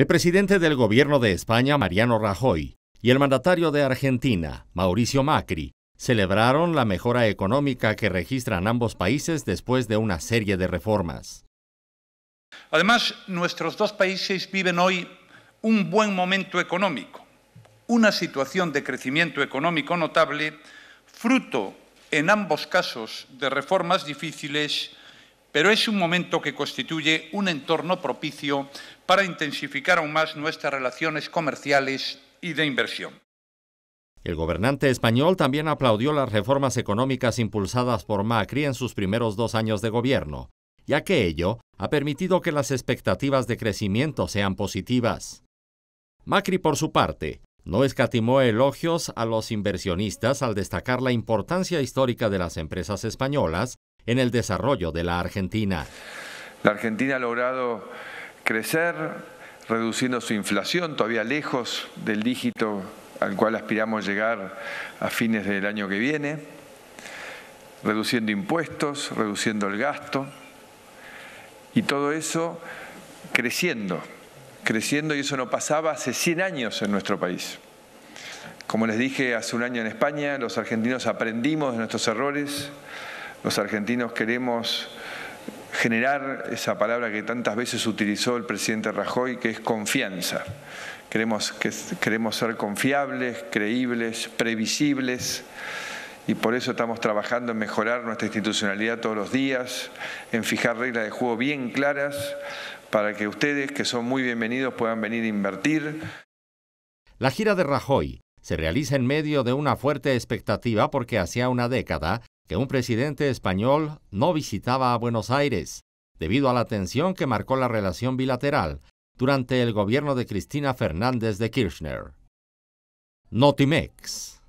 El presidente del gobierno de España, Mariano Rajoy, y el mandatario de Argentina, Mauricio Macri, celebraron la mejora económica que registran ambos países después de una serie de reformas. Además, nuestros dos países viven hoy un buen momento económico, una situación de crecimiento económico notable, fruto en ambos casos de reformas difíciles, pero es un momento que constituye un entorno propicio para intensificar aún más nuestras relaciones comerciales y de inversión. El gobernante español también aplaudió las reformas económicas impulsadas por Macri en sus primeros dos años de gobierno, ya que ello ha permitido que las expectativas de crecimiento sean positivas. Macri, por su parte, no escatimó elogios a los inversionistas al destacar la importancia histórica de las empresas españolas en el desarrollo de la Argentina. La Argentina ha logrado crecer, reduciendo su inflación, todavía lejos del dígito al cual aspiramos llegar a fines del año que viene, reduciendo impuestos, reduciendo el gasto, y todo eso creciendo, creciendo, y eso no pasaba hace 100 años en nuestro país. Como les dije hace un año en España, los argentinos aprendimos de nuestros errores, los argentinos queremos generar esa palabra que tantas veces utilizó el presidente Rajoy, que es confianza. Queremos, que, queremos ser confiables, creíbles, previsibles y por eso estamos trabajando en mejorar nuestra institucionalidad todos los días, en fijar reglas de juego bien claras para que ustedes, que son muy bienvenidos, puedan venir a invertir. La gira de Rajoy se realiza en medio de una fuerte expectativa porque hacía una década que un presidente español no visitaba a Buenos Aires, debido a la tensión que marcó la relación bilateral durante el gobierno de Cristina Fernández de Kirchner. Notimex